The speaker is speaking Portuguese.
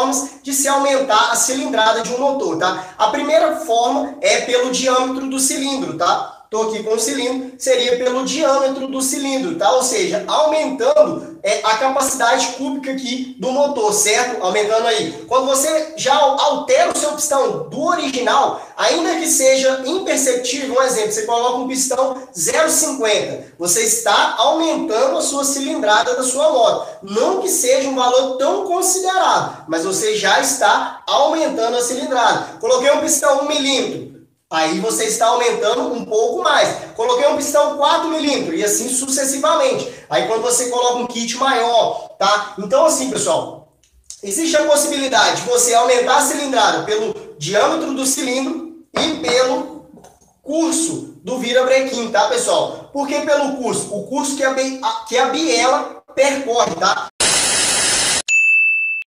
formas de se aumentar a cilindrada de um motor, tá? A primeira forma é pelo diâmetro do cilindro, tá? Estou aqui com o cilindro, seria pelo diâmetro do cilindro, tá? Ou seja, aumentando é, a capacidade cúbica aqui do motor, certo? Aumentando aí. Quando você já altera o seu pistão do original, ainda que seja imperceptível, um exemplo, você coloca um pistão 0,50, você está aumentando a sua cilindrada da sua moto. Não que seja um valor tão considerável, mas você já está aumentando a cilindrada. Coloquei um pistão 1 milímetro, Aí você está aumentando um pouco mais. Coloquei um pistão 4 milímetros e assim sucessivamente. Aí quando você coloca um kit maior, tá? Então assim, pessoal, existe a possibilidade de você aumentar a cilindrada pelo diâmetro do cilindro e pelo curso do virabrequim, tá, pessoal? Por que pelo curso? O curso que a, que a biela percorre, tá?